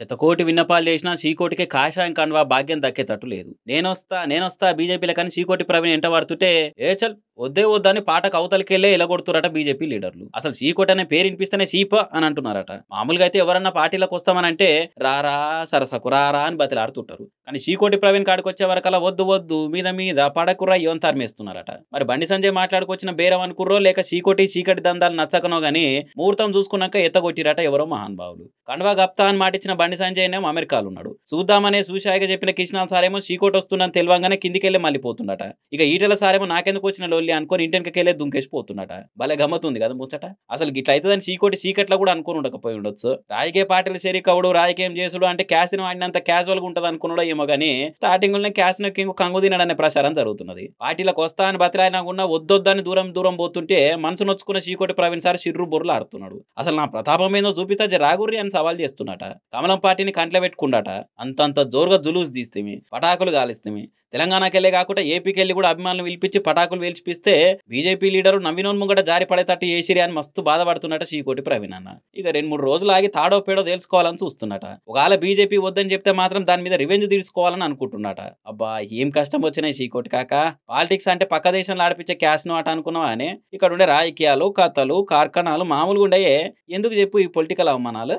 శతకోటి విన్నపాలు చేసినా చీకోటికే కాషాయం కండువా భాగ్యం దక్కేటట్టు లేదు. నేనొస్తా నేనొస్తా బీజేపీలో కానీ చీకోటి ప్రవీణ్ ఎంట పడుతుంటే ఏ చల్ వద్దే వద్దని పాటకు అవతలకెళ్ళే ఎలగొడుతురట బీజేపీ లీడర్లు. అసలు సీకోట్ అనే పేరు వినిపిస్తేనే సీప అని అంటున్నారట. మామూలుగా అయితే ఎవరన్నా పార్టీలకు వస్తామనంటే రారా సరసకు రారా అని బతిలాడుతుంటారు. కానీ సీకోటి ప్రవీణ్ కాడికి వచ్చే వరకల్లా వద్దు వద్దు మీద మీద పడకుర్రా యోన్ తరిమేస్తున్నారట మరి బండి సంజయ్ మాట్లాడుకొచ్చిన బేరం అనుకుర్రో లేక సీకోటి చీకటి దందాలు నచ్చకనో గానీ ముహూర్తం చూసుకున్నాక ఎత్తగొట్టిరట ఎవరో మహానుభావులు. కండవా గప్తా అని మాటిచ్చిన బండి సంజయ్ ఏమో అమెరికాలో ఉన్నాడు చూద్దామనే సూషాయిగా చెప్పిన కిషనాల్ సారేమో సీకోట్ వస్తుందని తెలియంగానే కిందికెళ్ళి మళ్ళీ పోతుండట. ఇక ఈటల సారేమో నాకెందుకు వచ్చిన లొల్లి అనుకొని ఇంటెనకెళ్ళే దుంకేసి పోతుండట భలే గమ్మతుంది కదా ముచ్చట. అసలు గిట్ల అవుతుందని సీకోటి సీకట్లా కూడా అనుకుని ఉండకపోయి ఉండొచ్చు. రాజకీయ పార్టీలు చేరికవుడు రాజకీయం చేసుడు అంటే క్యాసిన్ ఆడినంత క్యాజువల్గా ఉంటది అనుకున్నాడో ఏమో కానీ స్టార్టింగ్లోనే క్యాసిన్ కింగ్ కంగు తినడనే ప్రచారం జరుగుతున్నది. పార్టీలకు వస్తా అని బతిరాయనకుండా వద్దొద్దని దూరం దూరం పోతుంటే మనసు నొచ్చుకున్న సీకోటి ప్రవీణ్ సార్ చిర్రు బుర్రలు ఆడుతున్నాడు. అసలు నా ప్రతాపం ఏందో చూపిస్తే రాగుర్రి అని సవాల్ చేస్తున్నట. కమలం పార్టీని కంట్ల పెట్టుకుండాట. అంతంత జోరుగా జులూస్ తీస్తేమి పటాకులు గాలిస్తేమి. తెలంగాణకెళ్ళే కాకుండా ఏపీకి వెళ్ళి కూడా అభిమానులు పిలిపించి పటాకులు వేల్చిపిస్తే బీజేపీ లీడరు నవీనోన్ముగట జారి పడేటట్టు ఏసిరి అని మస్తు బాధపడుతున్నట శ్రీకోటి ప్రవీణ్ అన్న. ఇక రెండు మూడు రోజులు ఆగి తాడో పేడో తెలుసుకోవాలని చూస్తున్నట. ఒకవేళ బీజేపీ వద్దని చెప్తే మాత్రం దాని మీద రివెంజ్ తీసుకోవాలని అనుకుంటున్నట. అబ్బా ఏం కష్టం వచ్చినాయి శ్రీకోటి కాక. పాలిటిక్స్ అంటే పక్క దేశంలో ఆడిపించే క్యాష్ను ఆట అనుకున్నావా అని ఇక్కడ ఉండే రాజకీయాలు కథలు కార్ఖానాలు మామూలుగా ఉండయే. ఎందుకు చెప్పు ఈ పొలిటికల్ అవమానాలు?